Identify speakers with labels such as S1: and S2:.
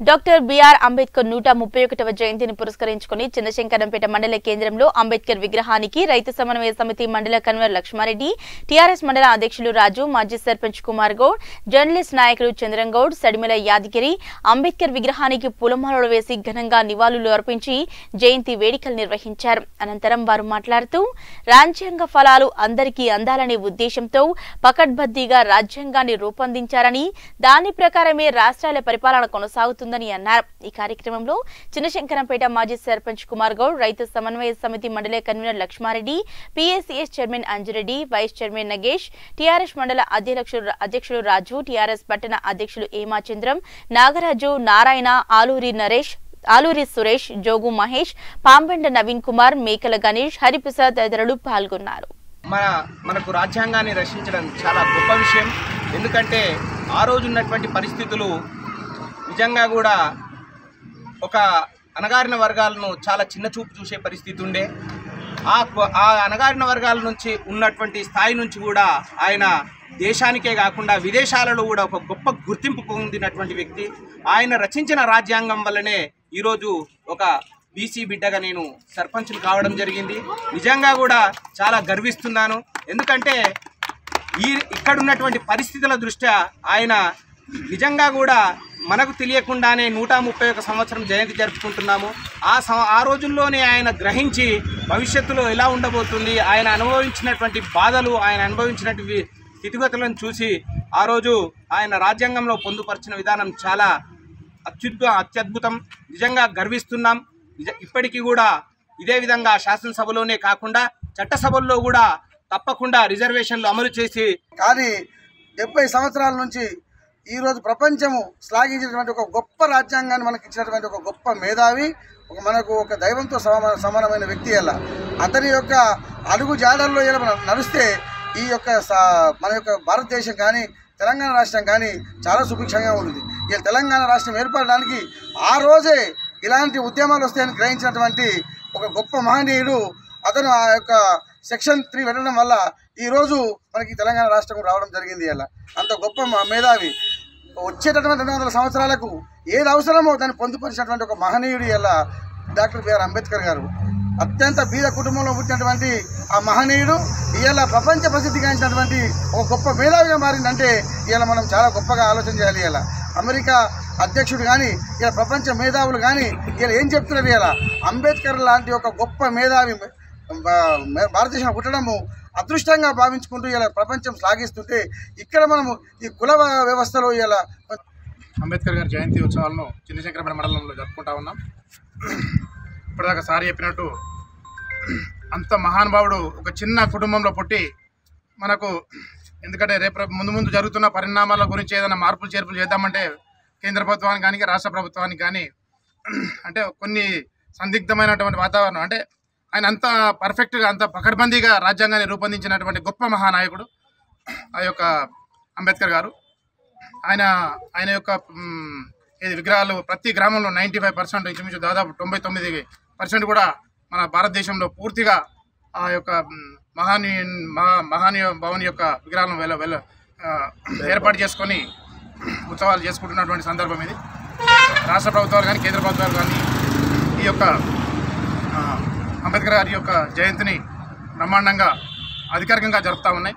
S1: Doctor BR Ambedkar నూట ముప్పై ఒకటవ జయంతిని పురస్కరించుకుని చంద్రశంకరంపేట మండల కేంద్రంలో అంబేద్కర్ విగ్రహానికి రైతు సమన్వయ సమితి మండల కన్వీనర్ లక్ష్మారెడ్డి టీఆర్ఎస్ మండల అధ్యక్షులు రాజు మాజీ సర్పంచ్ కుమార్ గౌడ్ జర్నలిస్ట్ నాయకులు చంద్రంగౌడ్ సడిమల యాదగిరి అంబేద్కర్ విగ్రహానికి పూలమాలలు వేసి ఘనంగా నివాళులు అర్పించి జయంతి వేడుకలు నిర్వహించారు. అనంతరం వారు మాట్లాడుతూ రాజ్యాంగ ఫలాలు అందరికీ అందాలనే ఉద్దేశంతో పకడ్బద్దీగా రాజ్యాంగాన్ని రూపొందించారని దాని ప్రకారమే రాష్ట్రాల పరిపాలన కొనసాగుతుంది చేస్తుందని అన్నారు. ఈ కార్యక్రమంలో చిన్నశంకరంపేట మాజీ సర్పంచ్ కుమార్ గౌడ్ రైతు సమన్వయ సమితి మండల convener Lakshma Reddy PSCS chairman Anju Reddy vice chairman Nagesh TRS మండల అధ్యక్షుడు అధ్యక్షుడు రాజు టీఆర్ఎస్ పట్టణ అధ్యక్షులు ఏమాచంద్రం నాగరాజు నారాయణ ఆలూరి నరేష్ ఆలూరి సురేష్ జోగు మహేష్ పాంబండ నవీన్ కుమార్ మేకల గణేష్ హరిప్రసాద్ తదితరులు పాల్గొన్నారు.
S2: మన మనకు రాజ్యాంగాన్ని రక్షించడం చాలా గొప్ప విషయం. ఎందుకంటే ఆ రోజు ఉన్నటువంటి పరిస్థితులు నిజంగా కూడా ఒక అణగారిన వర్గాలను చాలా చిన్న చూపు చూసే పరిస్థితి ఉండే. ఆ అనగారిన ఆ అణగారిన వర్గాల నుంచి ఉన్నటువంటి స్థాయి నుంచి కూడా ఆయన దేశానికే కాకుండా విదేశాలలో కూడా ఒక గొప్ప గుర్తింపు పొందినటువంటి వ్యక్తి. ఆయన రచించిన రాజ్యాంగం వల్లనే ఈరోజు ఒక బీసీ బిడ్డగా నేను సర్పంచ్ను కావడం జరిగింది. నిజంగా కూడా చాలా గర్విస్తున్నాను. ఎందుకంటే ఈ ఇక్కడ ఉన్నటువంటి పరిస్థితుల దృష్ట్యా ఆయన నిజంగా కూడా మనకు తెలియకుండానే నూట ముప్పై ఒక సంవత్సరం జయంతి జరుపుకుంటున్నాము. ఆ సం ఆ రోజుల్లోనే ఆయన గ్రహించి భవిష్యత్తులో ఎలా ఉండబోతుంది ఆయన అనుభవించినటువంటి బాధలు ఆయన అనుభవించినటువంటి స్థితిగతులను చూసి ఆ రోజు ఆయన రాజ్యాంగంలో పొందుపరిచిన విధానం చాలా అత్యుద్భు అత్యద్భుతం. నిజంగా గర్విస్తున్నాం. నిజ ఇప్పటికీ కూడా ఇదే విధంగా శాసనసభలోనే కాకుండా చట్టసభల్లో కూడా తప్పకుండా రిజర్వేషన్లు అమలు చేసి
S3: కానీ డెబ్బై సంవత్సరాల నుంచి ఈరోజు ప్రపంచము శ్లాఘించినటువంటి ఒక గొప్ప రాజ్యాంగాన్ని మనకి ఇచ్చినటువంటి ఒక గొప్ప మేధావి ఒక మనకు ఒక దైవంతో సమాన సమానమైన వ్యక్తి అలా. అతని యొక్క అడుగు జాడల్లో ఇలా మనం నడిస్తే ఈ యొక్క సా- మన యొక్క భారతదేశం కానీ తెలంగాణ రాష్ట్రం కానీ చాలా సుభిక్షంగా ఉంటుంది ఈ తెలంగాణ రాష్ట్రం ఏర్పడడానికి ఆ రోజే ఇలాంటి ఉద్యమాలు వస్తాయని గ్రహించినటువంటి ఒక గొప్ప మహనీయుడు అతను ఆ యొక్క సెక్షన్ త్రీ పెట్టడం వల్ల ఈరోజు మనకి తెలంగాణ రాష్ట్రం రావడం జరిగింది అలా అంత గొప్ప మేధావి. వచ్చేటటువంటి రెండు వందల సంవత్సరాలకు ఏది అవసరమో దాన్ని పొందుపరిచినటువంటి ఒక మహనీయుడు ఇలా డాక్టర్ బిఆర్ అంబేద్కర్ గారు. అత్యంత బీద కుటుంబంలో పుట్టినటువంటి ఆ మహనీయుడు ఇవాళ ప్రపంచ ప్రసిద్ధిగాంచినటువంటి ఒక గొప్ప మేధావిగా మారిందంటే ఇవాళ మనం చాలా గొప్పగా ఆలోచన చేయాలి ఇలా అమెరికా అధ్యక్షుడు కానీ ఇలా ప్రపంచ మేధావులు కానీ ఇలా ఏం చెప్తున్నారు ఇలా అంబేద్కర్ లాంటి ఒక గొప్ప మేధావి భారతదేశం పుట్టడము అదృష్టంగా భావించుకుంటూ ఇలా ప్రపంచం శ్లాఘిస్తుంటే ఇక్కడ మనము ఈ కుల వ్యవస్థలో ఇలా
S4: అంబేద్కర్ గారి జయంతి ఉత్సవాలను చిన్నశంకరపేట మండలంలో జరుపుకుంటా ఉన్నాం. ఇప్పటిదాకా సార్ చెప్పినట్టు అంత మహానుభావుడు ఒక చిన్న కుటుంబంలో పుట్టి మనకు ఎందుకంటే రేపు ముందు ముందు జరుగుతున్న పరిణామాల గురించి ఏదైనా మార్పులు చేర్పులు చేద్దామంటే కేంద్ర ప్రభుత్వానికి కానీ రాష్ట్ర ప్రభుత్వానికి కానీ అంటే కొన్ని సందిగ్ధమైనటువంటి వాతావరణం అంటే ఆయన అంత పర్ఫెక్ట్గా అంత పకడ్బందీగా రాజ్యాంగాన్ని రూపొందించినటువంటి గొప్ప మహానాయకుడు ఆ యొక్క అంబేద్కర్ గారు. ఆయన ఆయన యొక్క ఇది విగ్రహాలు ప్రతి గ్రామంలో నైంటీ ఫైవ్ పర్సెంట్ ఇంచుమించు దాదాపు తొంభై తొమ్మిది పర్సెంట్ కూడా మన భారతదేశంలో పూర్తిగా ఆ యొక్క మహాని మహానీయ మహా భవన్ యొక్క విగ్రహాలను వెళ్ళ వెళ్ళ ఏర్పాటు చేసుకొని ఉత్సవాలు చేసుకుంటున్నటువంటి సందర్భం ఇది. రాష్ట్ర ప్రభుత్వాలు కానీ కేంద్ర ప్రభుత్వాలు కానీ ఈ యొక్క అంబేద్కర్ గారి యొక్క జయంతిని బ్రహ్మాండంగా అధికారికంగా జరుపుతా ఉన్నాయి.